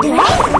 What?